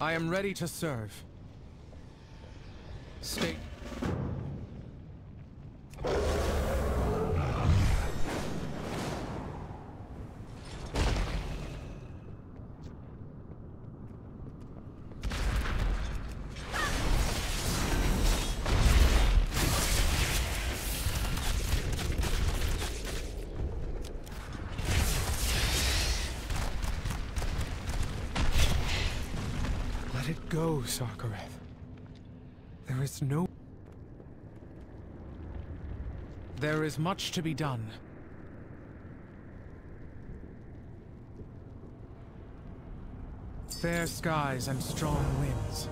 I am ready to serve. State. Let it go, Sarkareth. There is no... There is much to be done. Fair skies and strong winds.